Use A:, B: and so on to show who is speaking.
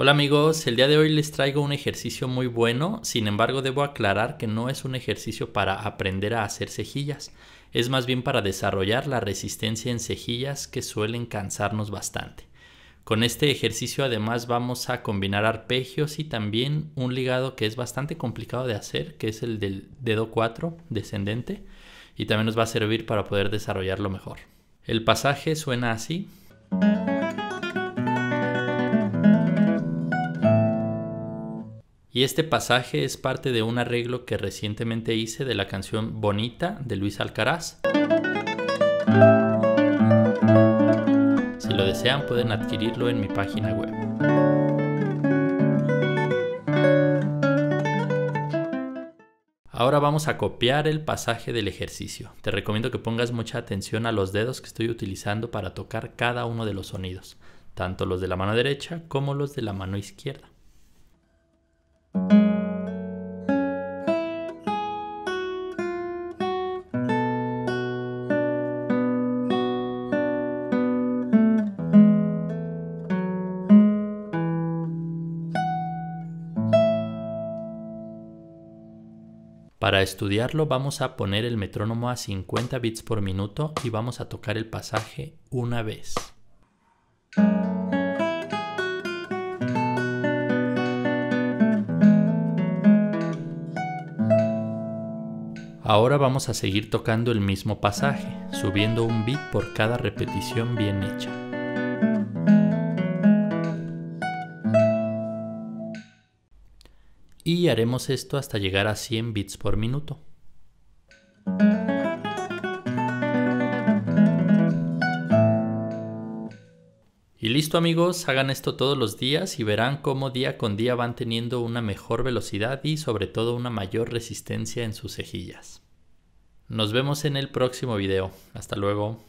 A: Hola amigos, el día de hoy les traigo un ejercicio muy bueno, sin embargo debo aclarar que no es un ejercicio para aprender a hacer cejillas, es más bien para desarrollar la resistencia en cejillas que suelen cansarnos bastante. Con este ejercicio además vamos a combinar arpegios y también un ligado que es bastante complicado de hacer, que es el del dedo 4 descendente, y también nos va a servir para poder desarrollarlo mejor. El pasaje suena así. Y este pasaje es parte de un arreglo que recientemente hice de la canción Bonita de Luis Alcaraz. Si lo desean pueden adquirirlo en mi página web. Ahora vamos a copiar el pasaje del ejercicio. Te recomiendo que pongas mucha atención a los dedos que estoy utilizando para tocar cada uno de los sonidos, tanto los de la mano derecha como los de la mano izquierda. Para estudiarlo vamos a poner el metrónomo a 50 bits por minuto y vamos a tocar el pasaje una vez. Ahora vamos a seguir tocando el mismo pasaje, subiendo un bit por cada repetición bien hecha. Y haremos esto hasta llegar a 100 bits por minuto. Y listo amigos, hagan esto todos los días y verán cómo día con día van teniendo una mejor velocidad y sobre todo una mayor resistencia en sus cejillas. Nos vemos en el próximo video. Hasta luego.